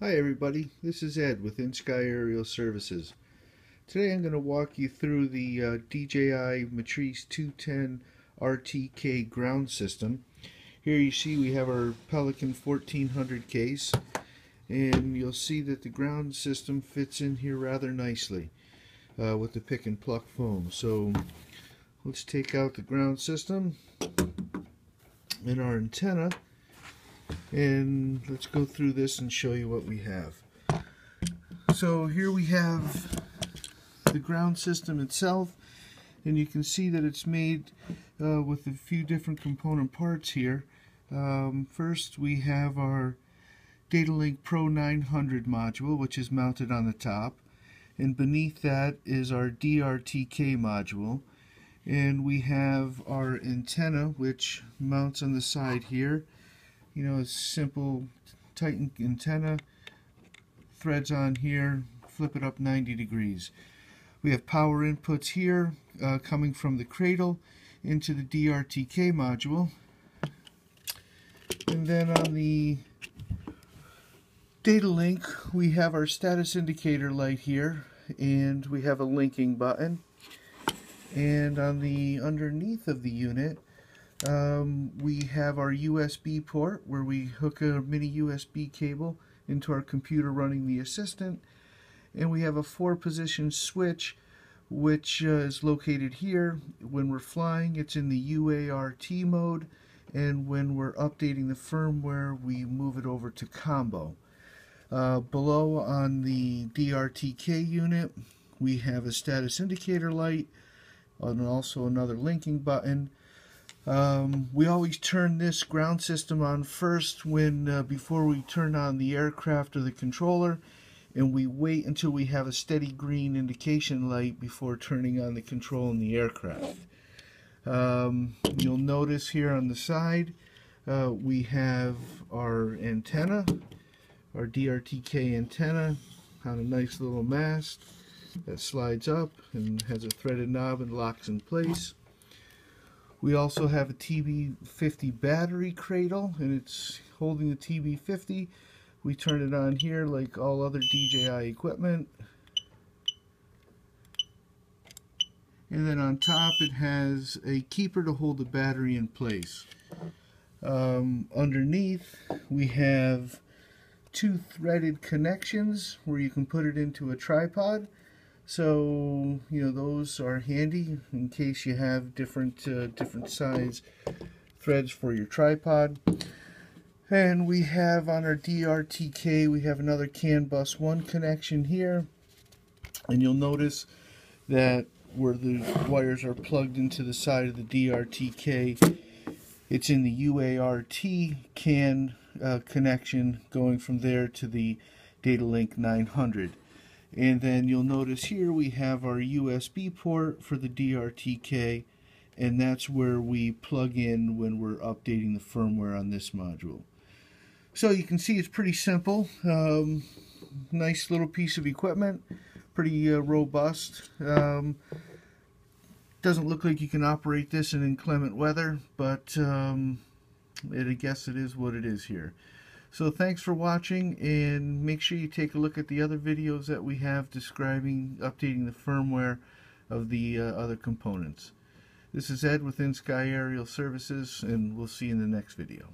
Hi everybody, this is Ed with InSky Aerial Services. Today I'm going to walk you through the uh, DJI Matrice 210 RTK ground system. Here you see we have our Pelican 1400 case and you'll see that the ground system fits in here rather nicely uh, with the pick and pluck foam. So let's take out the ground system and our antenna and let's go through this and show you what we have. So here we have the ground system itself and you can see that it's made uh, with a few different component parts here. Um, first we have our Datalink Pro 900 module which is mounted on the top and beneath that is our DRTK module and we have our antenna which mounts on the side here you know, a simple Titan antenna, threads on here, flip it up 90 degrees. We have power inputs here uh, coming from the cradle into the DRTK module. And then on the data link, we have our status indicator light here, and we have a linking button. And on the underneath of the unit, um, we have our USB port where we hook a mini USB cable into our computer running the assistant. And we have a four position switch which uh, is located here. When we're flying it's in the UART mode. And when we're updating the firmware we move it over to combo. Uh, below on the DRTK unit we have a status indicator light and also another linking button um, we always turn this ground system on first when uh, before we turn on the aircraft or the controller and we wait until we have a steady green indication light before turning on the control in the aircraft. Um, you'll notice here on the side uh, we have our antenna, our DRTK antenna on a nice little mast that slides up and has a threaded knob and locks in place. We also have a TB50 battery cradle and it's holding the TB50. We turn it on here like all other DJI equipment. And then on top it has a keeper to hold the battery in place. Um, underneath we have two threaded connections where you can put it into a tripod so you know those are handy in case you have different uh, different size threads for your tripod. And we have on our DRTK, we have another CAN bus 1 connection here. And you'll notice that where the wires are plugged into the side of the DRTK, it's in the UART CAN uh, connection going from there to the Datalink 900. And then you'll notice here we have our USB port for the DRTK and that's where we plug in when we're updating the firmware on this module. So you can see it's pretty simple. Um, nice little piece of equipment, pretty uh, robust. Um, doesn't look like you can operate this in inclement weather, but um, it, I guess it is what it is here. So thanks for watching and make sure you take a look at the other videos that we have describing updating the firmware of the uh, other components. This is Ed with InSky Aerial Services and we'll see you in the next video.